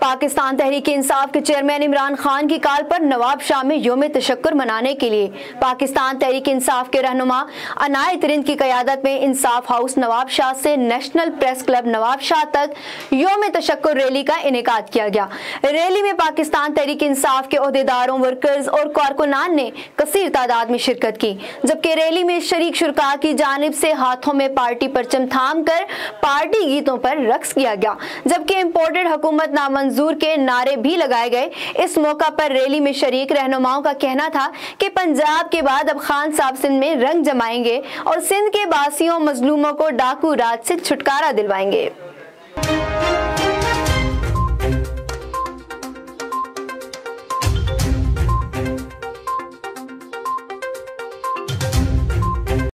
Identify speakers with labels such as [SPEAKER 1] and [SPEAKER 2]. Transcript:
[SPEAKER 1] पाकिस्तान तहरीक इंसाफ के चेयरमैन इमरान खान की काल पर नवाब शाह में योम तशक्र मनाने के लिए। पाकिस्तान तहरीक इंसाफ के रहनुमा अनायत रिंद की क्यादत में इंसाफ हाउस नवाब शाह से national press club Nawab Shah तक योम तशक्र रैली का इनका किया गया। रैली में पाकिस्तान तहरीक इंसाफ के अहदेदारों वर्कर्स और कारकुनान ने कसर तादाद में शिरकत की, जबकि रैली में शरीक शुरा की जानब से हाथों में पार्टी परचम थाम कर पार्टी गीतों पर रक्स किया गया, जबकि इम्पोर्टेड हुकूमत नामंजूर के नारे भी लगाए गए। इस मौका पर रैली में शरीक रहनुमाओं का कहना था कि पंजाब के बाद अब खान साहब सिंध में रंग जमाएँगे और सिंध के बासियों मजलूमों को डाकू राज से छुटकारा दिलवाएँगे।